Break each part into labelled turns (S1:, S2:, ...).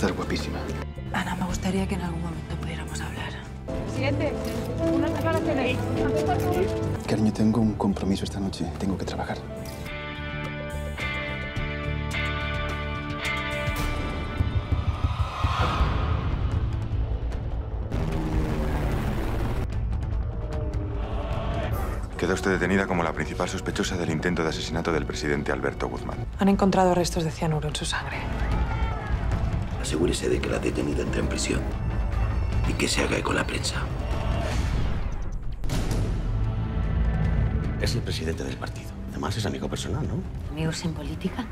S1: Estás guapísima.
S2: Ana, me gustaría que en algún momento pudiéramos hablar.
S3: Siete. Unas declaraciones.
S1: Cariño, tengo un compromiso esta noche. Tengo que trabajar.
S4: Queda usted detenida como la principal sospechosa del intento de asesinato del presidente Alberto Guzmán.
S2: Han encontrado restos de cianuro en su sangre.
S5: Asegúrese de que la detenida entre en prisión y que se haga eco la prensa. Es el presidente del partido. Además es amigo personal, ¿no?
S6: ¿Amigos en política?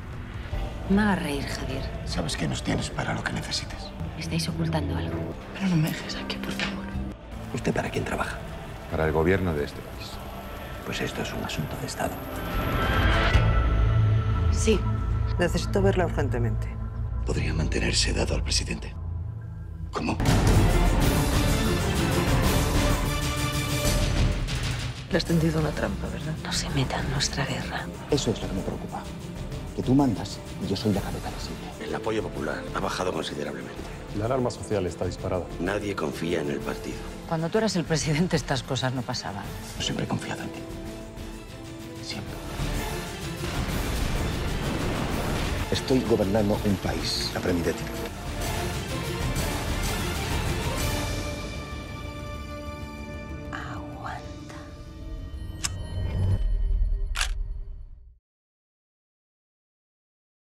S6: Me hagas reír, Javier.
S5: Sabes que nos tienes para lo que necesites.
S6: Estáis ocultando algo.
S2: Pero no me dejes aquí, por favor.
S5: ¿Usted para quién trabaja?
S4: Para el gobierno de este país.
S5: Pues esto es un asunto de Estado.
S2: Sí. Necesito verla urgentemente.
S5: ¿Podría mantenerse dado al presidente? ¿Cómo?
S2: Le has tendido una trampa, ¿verdad?
S6: No se meta en nuestra guerra.
S7: Eso es lo que me preocupa. Que tú mandas y yo soy la cabeza visible.
S5: El apoyo popular ha bajado considerablemente.
S8: La alarma social está disparada.
S5: Nadie confía en el partido.
S6: Cuando tú eras el presidente, estas cosas no pasaban.
S5: Yo siempre he confiado en ti.
S7: Estoy gobernando un país. Aprendí de ti.